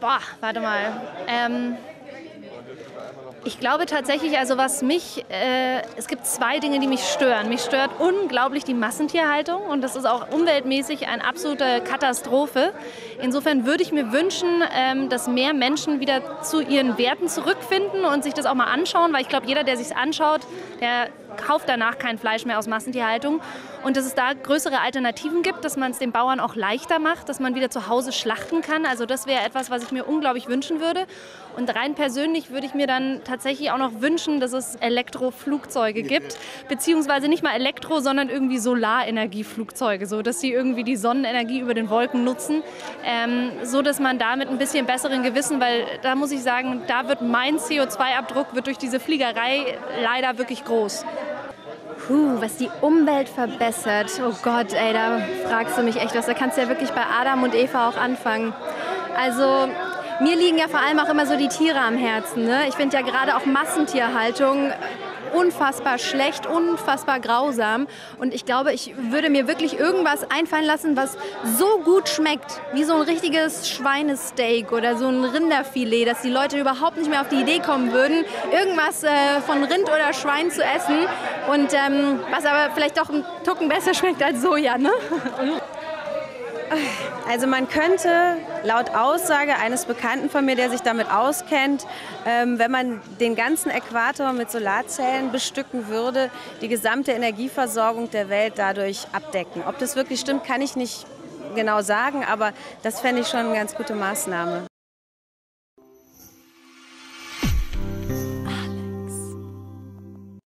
Boah, warte mal. Ähm, ich glaube tatsächlich, also was mich, äh, es gibt zwei Dinge, die mich stören. Mich stört unglaublich die Massentierhaltung und das ist auch umweltmäßig eine absolute Katastrophe. Insofern würde ich mir wünschen, ähm, dass mehr Menschen wieder zu ihren Werten zurückfinden und sich das auch mal anschauen, weil ich glaube, jeder, der sich anschaut, der kauft danach kein Fleisch mehr aus Massentierhaltung. Und dass es da größere Alternativen gibt, dass man es den Bauern auch leichter macht, dass man wieder zu Hause schlachten kann. Also das wäre etwas, was ich mir unglaublich wünschen würde. Und rein persönlich würde ich mir dann tatsächlich auch noch wünschen, dass es Elektroflugzeuge gibt, beziehungsweise nicht mal Elektro, sondern irgendwie Solarenergieflugzeuge, so dass sie irgendwie die Sonnenenergie über den Wolken nutzen, ähm, so dass man damit ein bisschen besseren Gewissen, weil da muss ich sagen, da wird mein CO2-Abdruck wird durch diese Fliegerei leider wirklich groß. Puh, was die Umwelt verbessert. Oh Gott, ey, da fragst du mich echt was. Da kannst du ja wirklich bei Adam und Eva auch anfangen. Also, mir liegen ja vor allem auch immer so die Tiere am Herzen. Ne? Ich finde ja gerade auch Massentierhaltung unfassbar schlecht, unfassbar grausam. Und ich glaube, ich würde mir wirklich irgendwas einfallen lassen, was so gut schmeckt, wie so ein richtiges Schweinesteak oder so ein Rinderfilet, dass die Leute überhaupt nicht mehr auf die Idee kommen würden, irgendwas äh, von Rind oder Schwein zu essen. Und ähm, was aber vielleicht doch ein Tucken besser schmeckt als Soja, ne? Also man könnte laut Aussage eines Bekannten von mir, der sich damit auskennt, ähm, wenn man den ganzen Äquator mit Solarzellen bestücken würde, die gesamte Energieversorgung der Welt dadurch abdecken. Ob das wirklich stimmt, kann ich nicht genau sagen, aber das fände ich schon eine ganz gute Maßnahme.